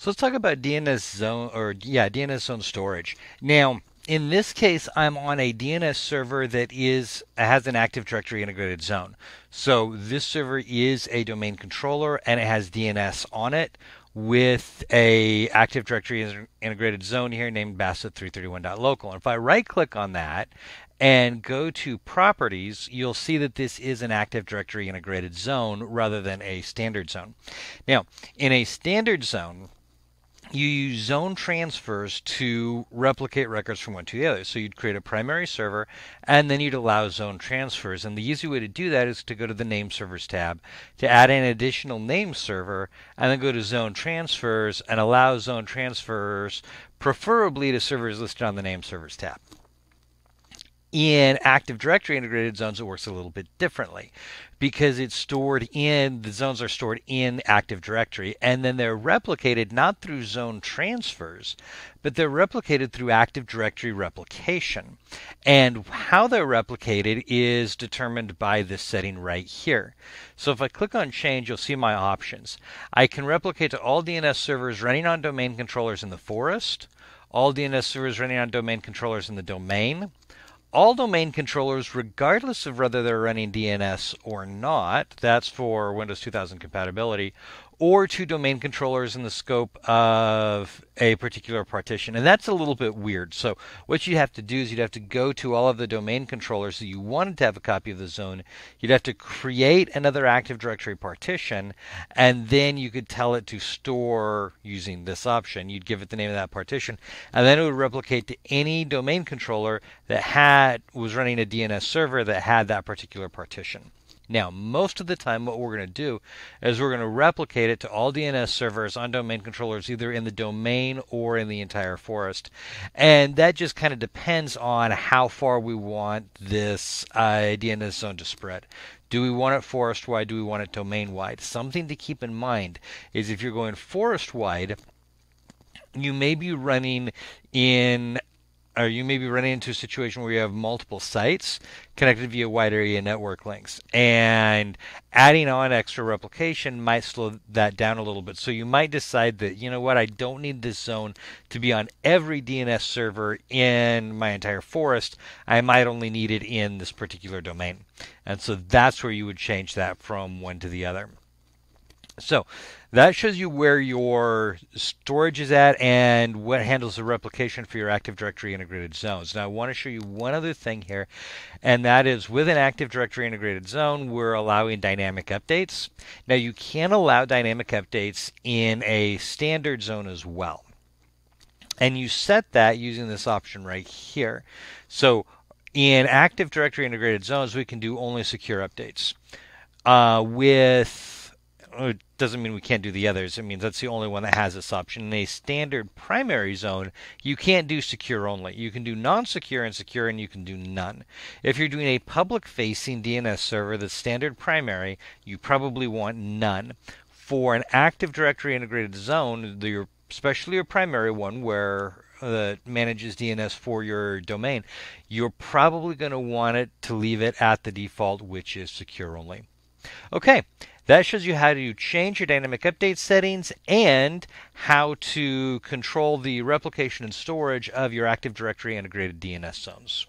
So let's talk about DNS zone or yeah, DNS zone storage. Now, in this case, I'm on a DNS server that is has an Active Directory integrated zone. So this server is a domain controller and it has DNS on it with a Active Directory integrated zone here named Bassett331.local. And if I right click on that and go to properties, you'll see that this is an Active Directory integrated zone rather than a standard zone. Now, in a standard zone, you use zone transfers to replicate records from one to the other. So you'd create a primary server and then you'd allow zone transfers. And the easy way to do that is to go to the name servers tab, to add an additional name server, and then go to zone transfers and allow zone transfers, preferably to servers listed on the name servers tab. In Active Directory integrated zones, it works a little bit differently because it's stored in the zones are stored in Active Directory and then they're replicated not through zone transfers, but they're replicated through Active Directory replication. And how they're replicated is determined by this setting right here. So if I click on change, you'll see my options. I can replicate to all DNS servers running on domain controllers in the forest, all DNS servers running on domain controllers in the domain, all domain controllers, regardless of whether they're running DNS or not, that's for Windows 2000 compatibility, or to domain controllers in the scope of a particular partition. And that's a little bit weird. So, what you'd have to do is you'd have to go to all of the domain controllers that you wanted to have a copy of the zone. You'd have to create another Active Directory partition, and then you could tell it to store using this option. You'd give it the name of that partition, and then it would replicate to any domain controller that had was running a DNS server that had that particular partition. Now, most of the time, what we're going to do is we're going to replicate it to all DNS servers on domain controllers, either in the domain or in the entire forest. And that just kind of depends on how far we want this uh, DNS zone to spread. Do we want it forest wide? Do we want it domain wide? Something to keep in mind is if you're going forest wide, you may be running in or you may be running into a situation where you have multiple sites connected via wide area network links. And adding on extra replication might slow that down a little bit. So you might decide that, you know what, I don't need this zone to be on every DNS server in my entire forest. I might only need it in this particular domain. And so that's where you would change that from one to the other. So that shows you where your storage is at and what handles the replication for your Active Directory integrated zones. Now I want to show you one other thing here, and that is with an Active Directory integrated zone, we're allowing dynamic updates. Now you can allow dynamic updates in a standard zone as well. And you set that using this option right here. So in Active Directory integrated zones, we can do only secure updates. Uh, with Oh, it doesn't mean we can't do the others. It means that's the only one that has this option. In a standard primary zone, you can't do secure only. You can do non secure and secure, and you can do none. If you're doing a public facing DNS server that's standard primary, you probably want none. For an Active Directory integrated zone, especially your primary one where that manages DNS for your domain, you're probably going to want it to leave it at the default, which is secure only. Okay, that shows you how to change your dynamic update settings and how to control the replication and storage of your Active Directory integrated DNS zones.